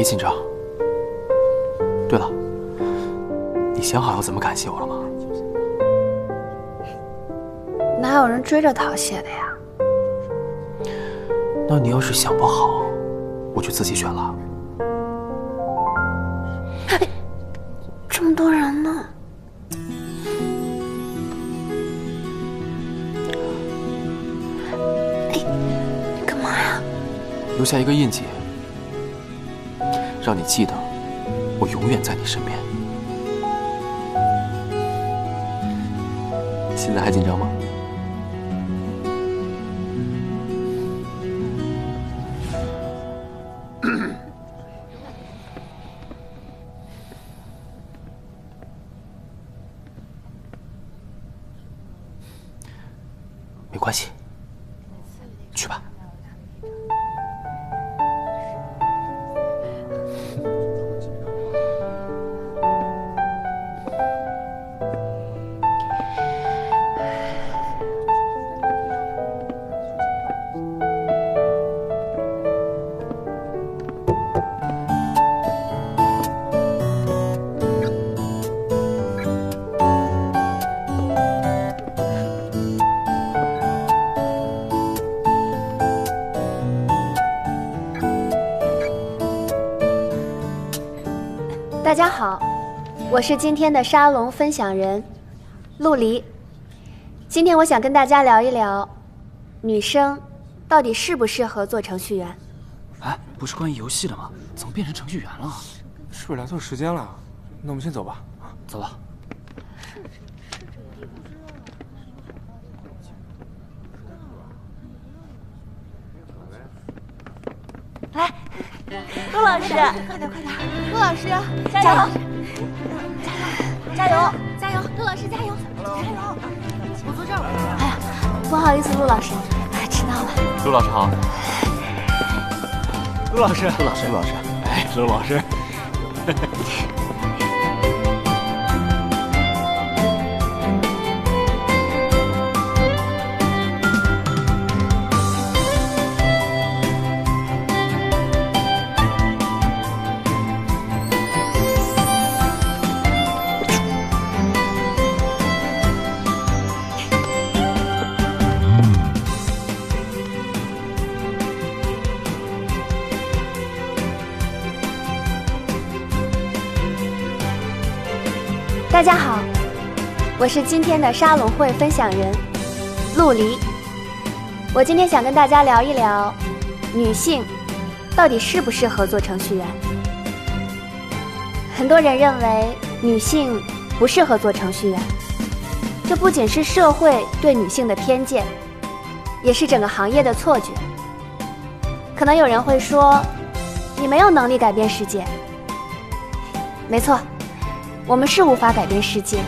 别紧张。对了，你想好要怎么感谢我了吗？哪有人追着讨谢的呀？那你要是想不好，我就自己选了。这么多人呢。哎，你干嘛呀？留下一个印记，让你记得我永远在你身边。现在还紧张吗？没关系，大家好，我是今天的沙龙分享人陆离。今天我想跟大家聊一聊，女生到底适不适合做程序员？哎，不是关于游戏的吗？怎么变成程序员了？是不是来错时间了？那我们先走吧。走吧。陆老师，快点快点！陆老师，加油！加油！加油！加油！陆老师加油！加油！我坐这儿。哎呀，不好意思，陆老师，哎，迟到了。陆老师好。陆老师，陆老师，陆老师，哎，陆老师。大家好，我是今天的沙龙会分享人陆离。我今天想跟大家聊一聊，女性到底适不适合做程序员？很多人认为女性不适合做程序员，这不仅是社会对女性的偏见，也是整个行业的错觉。可能有人会说，你没有能力改变世界。没错。我们是无法改变世界，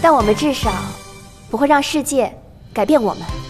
但我们至少不会让世界改变我们。